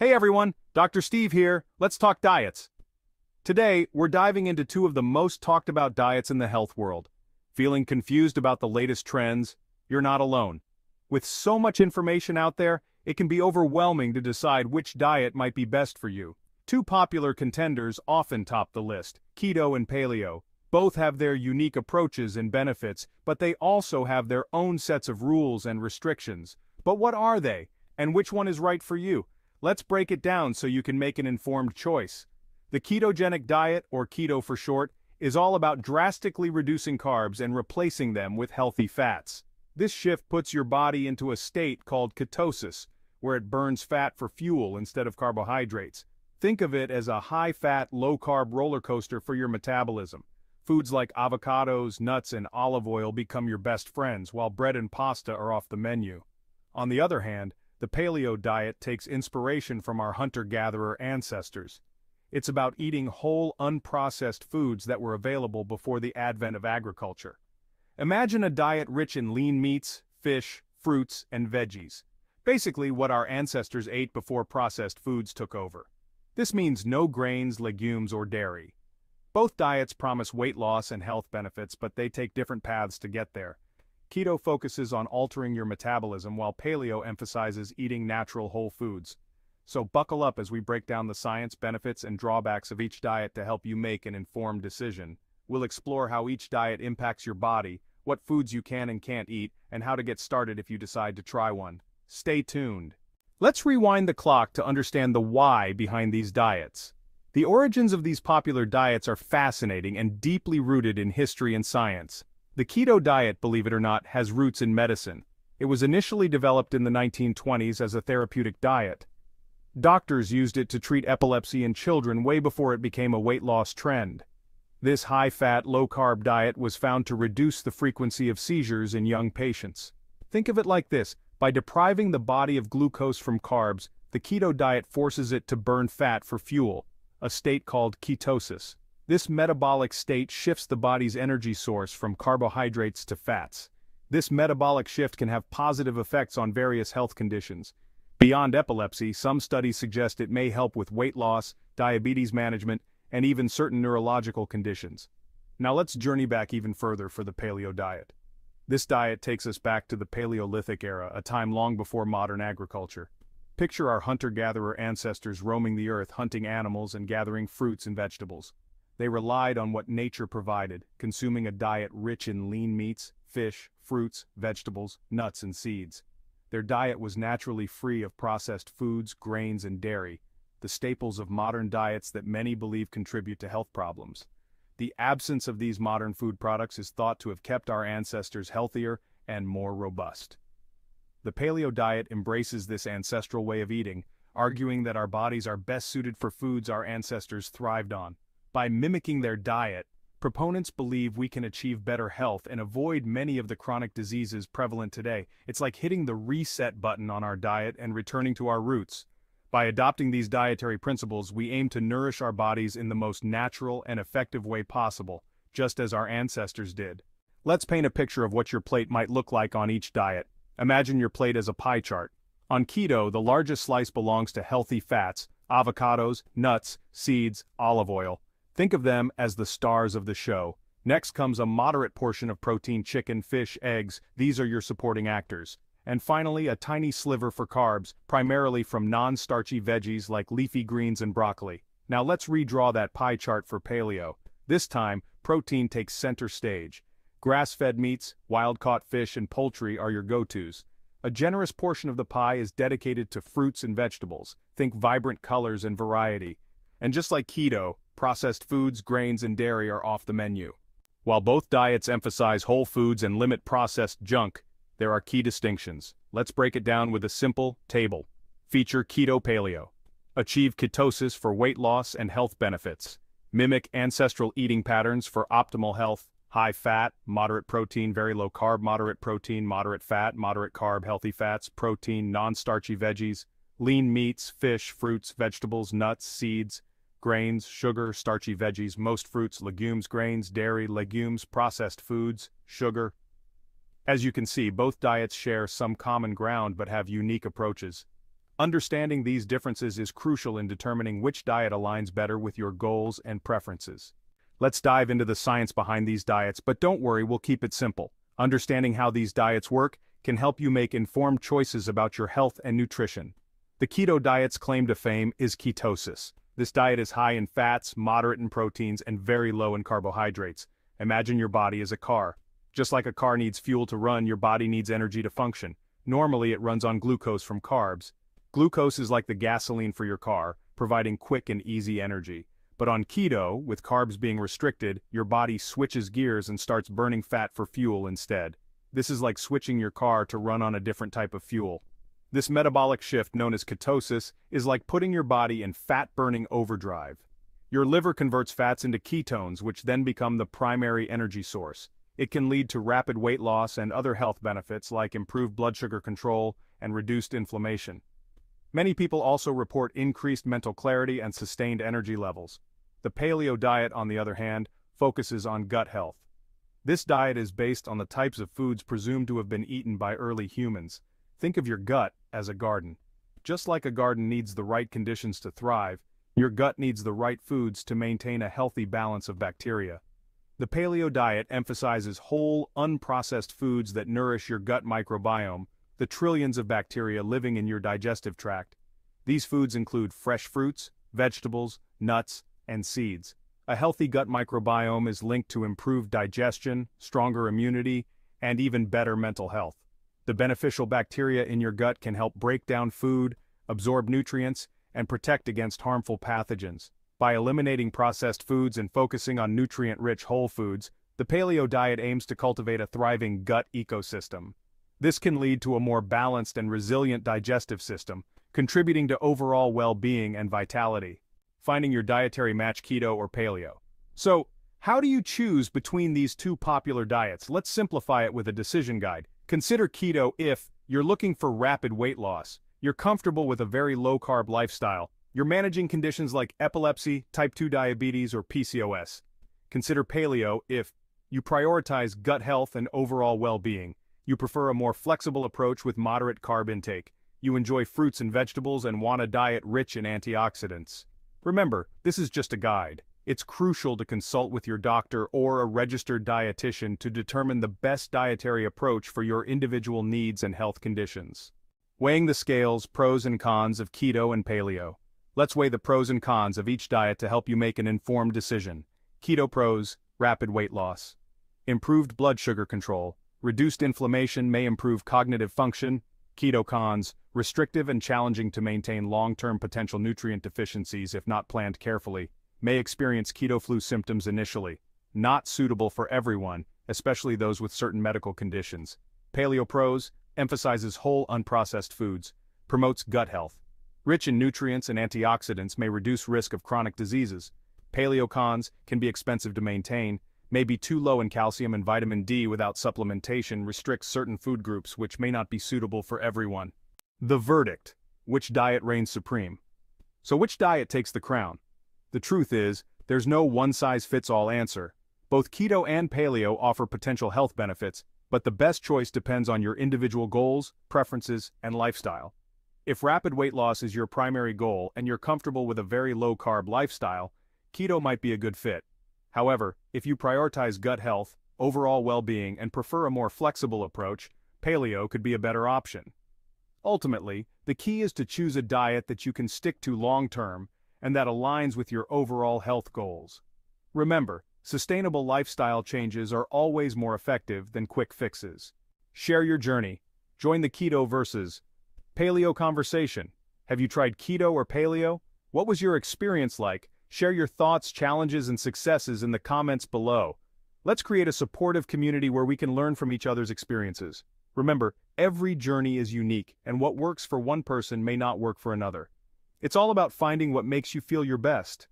Hey everyone, Dr. Steve here. Let's talk diets. Today, we're diving into two of the most talked about diets in the health world. Feeling confused about the latest trends? You're not alone. With so much information out there, it can be overwhelming to decide which diet might be best for you. Two popular contenders often top the list, keto and paleo. Both have their unique approaches and benefits, but they also have their own sets of rules and restrictions. But what are they? And which one is right for you? Let's break it down so you can make an informed choice. The ketogenic diet, or keto for short, is all about drastically reducing carbs and replacing them with healthy fats. This shift puts your body into a state called ketosis, where it burns fat for fuel instead of carbohydrates. Think of it as a high-fat, low-carb roller coaster for your metabolism. Foods like avocados, nuts, and olive oil become your best friends, while bread and pasta are off the menu. On the other hand, the paleo diet takes inspiration from our hunter-gatherer ancestors. It's about eating whole, unprocessed foods that were available before the advent of agriculture. Imagine a diet rich in lean meats, fish, fruits, and veggies. Basically what our ancestors ate before processed foods took over. This means no grains, legumes, or dairy. Both diets promise weight loss and health benefits, but they take different paths to get there. Keto focuses on altering your metabolism while paleo emphasizes eating natural whole foods. So buckle up as we break down the science, benefits, and drawbacks of each diet to help you make an informed decision. We'll explore how each diet impacts your body, what foods you can and can't eat, and how to get started if you decide to try one. Stay tuned. Let's rewind the clock to understand the why behind these diets. The origins of these popular diets are fascinating and deeply rooted in history and science. The keto diet, believe it or not, has roots in medicine. It was initially developed in the 1920s as a therapeutic diet. Doctors used it to treat epilepsy in children way before it became a weight loss trend. This high-fat, low-carb diet was found to reduce the frequency of seizures in young patients. Think of it like this, by depriving the body of glucose from carbs, the keto diet forces it to burn fat for fuel, a state called ketosis. This metabolic state shifts the body's energy source from carbohydrates to fats. This metabolic shift can have positive effects on various health conditions, Beyond epilepsy, some studies suggest it may help with weight loss, diabetes management, and even certain neurological conditions. Now let's journey back even further for the paleo diet. This diet takes us back to the Paleolithic era, a time long before modern agriculture. Picture our hunter-gatherer ancestors roaming the earth hunting animals and gathering fruits and vegetables. They relied on what nature provided, consuming a diet rich in lean meats, fish, fruits, vegetables, nuts and seeds. Their diet was naturally free of processed foods, grains, and dairy, the staples of modern diets that many believe contribute to health problems. The absence of these modern food products is thought to have kept our ancestors healthier and more robust. The paleo diet embraces this ancestral way of eating, arguing that our bodies are best suited for foods our ancestors thrived on. By mimicking their diet, Proponents believe we can achieve better health and avoid many of the chronic diseases prevalent today. It's like hitting the reset button on our diet and returning to our roots. By adopting these dietary principles, we aim to nourish our bodies in the most natural and effective way possible, just as our ancestors did. Let's paint a picture of what your plate might look like on each diet. Imagine your plate as a pie chart. On keto, the largest slice belongs to healthy fats, avocados, nuts, seeds, olive oil. Think of them as the stars of the show. Next comes a moderate portion of protein chicken, fish, eggs, these are your supporting actors. And finally a tiny sliver for carbs, primarily from non-starchy veggies like leafy greens and broccoli. Now let's redraw that pie chart for paleo. This time, protein takes center stage. Grass-fed meats, wild-caught fish and poultry are your go-tos. A generous portion of the pie is dedicated to fruits and vegetables. Think vibrant colors and variety. And just like keto, processed foods, grains, and dairy are off the menu. While both diets emphasize whole foods and limit processed junk, there are key distinctions. Let's break it down with a simple table. Feature Keto Paleo. Achieve ketosis for weight loss and health benefits. Mimic ancestral eating patterns for optimal health. High fat, moderate protein, very low carb, moderate protein, moderate fat, moderate carb, healthy fats, protein, non-starchy veggies, lean meats, fish, fruits, vegetables, nuts, seeds, grains, sugar, starchy veggies, most fruits, legumes, grains, dairy, legumes, processed foods, sugar. As you can see, both diets share some common ground but have unique approaches. Understanding these differences is crucial in determining which diet aligns better with your goals and preferences. Let's dive into the science behind these diets, but don't worry, we'll keep it simple. Understanding how these diets work can help you make informed choices about your health and nutrition. The keto diet's claim to fame is ketosis. This diet is high in fats, moderate in proteins, and very low in carbohydrates. Imagine your body as a car. Just like a car needs fuel to run, your body needs energy to function. Normally it runs on glucose from carbs. Glucose is like the gasoline for your car, providing quick and easy energy. But on keto, with carbs being restricted, your body switches gears and starts burning fat for fuel instead. This is like switching your car to run on a different type of fuel. This metabolic shift known as ketosis is like putting your body in fat-burning overdrive. Your liver converts fats into ketones which then become the primary energy source. It can lead to rapid weight loss and other health benefits like improved blood sugar control and reduced inflammation. Many people also report increased mental clarity and sustained energy levels. The paleo diet, on the other hand, focuses on gut health. This diet is based on the types of foods presumed to have been eaten by early humans. Think of your gut as a garden. Just like a garden needs the right conditions to thrive, your gut needs the right foods to maintain a healthy balance of bacteria. The paleo diet emphasizes whole, unprocessed foods that nourish your gut microbiome, the trillions of bacteria living in your digestive tract. These foods include fresh fruits, vegetables, nuts, and seeds. A healthy gut microbiome is linked to improved digestion, stronger immunity, and even better mental health. The beneficial bacteria in your gut can help break down food, absorb nutrients, and protect against harmful pathogens. By eliminating processed foods and focusing on nutrient-rich whole foods, the paleo diet aims to cultivate a thriving gut ecosystem. This can lead to a more balanced and resilient digestive system, contributing to overall well-being and vitality. Finding your dietary match keto or paleo. So, how do you choose between these two popular diets? Let's simplify it with a decision guide. Consider keto if you're looking for rapid weight loss, you're comfortable with a very low-carb lifestyle, you're managing conditions like epilepsy, type 2 diabetes, or PCOS. Consider paleo if you prioritize gut health and overall well-being, you prefer a more flexible approach with moderate carb intake. You enjoy fruits and vegetables and want a diet rich in antioxidants. Remember, this is just a guide. It's crucial to consult with your doctor or a registered dietitian to determine the best dietary approach for your individual needs and health conditions. Weighing the scales, pros and cons of keto and paleo. Let's weigh the pros and cons of each diet to help you make an informed decision. Keto pros, rapid weight loss. Improved blood sugar control, Reduced inflammation may improve cognitive function, keto cons, restrictive and challenging to maintain long-term potential nutrient deficiencies if not planned carefully, may experience keto flu symptoms initially, not suitable for everyone, especially those with certain medical conditions. Paleo Pros emphasizes whole unprocessed foods, promotes gut health. Rich in nutrients and antioxidants may reduce risk of chronic diseases. Paleo Cons can be expensive to maintain, may be too low in calcium and vitamin D without supplementation restricts certain food groups which may not be suitable for everyone. The verdict. Which diet reigns supreme? So which diet takes the crown? The truth is, there's no one-size-fits-all answer. Both keto and paleo offer potential health benefits, but the best choice depends on your individual goals, preferences, and lifestyle. If rapid weight loss is your primary goal and you're comfortable with a very low-carb lifestyle, keto might be a good fit. However, if you prioritize gut health, overall well-being and prefer a more flexible approach, paleo could be a better option. Ultimately, the key is to choose a diet that you can stick to long-term and that aligns with your overall health goals. Remember, sustainable lifestyle changes are always more effective than quick fixes. Share your journey. Join the Keto versus Paleo conversation. Have you tried keto or paleo? What was your experience like? Share your thoughts, challenges, and successes in the comments below. Let's create a supportive community where we can learn from each other's experiences. Remember, every journey is unique, and what works for one person may not work for another. It's all about finding what makes you feel your best.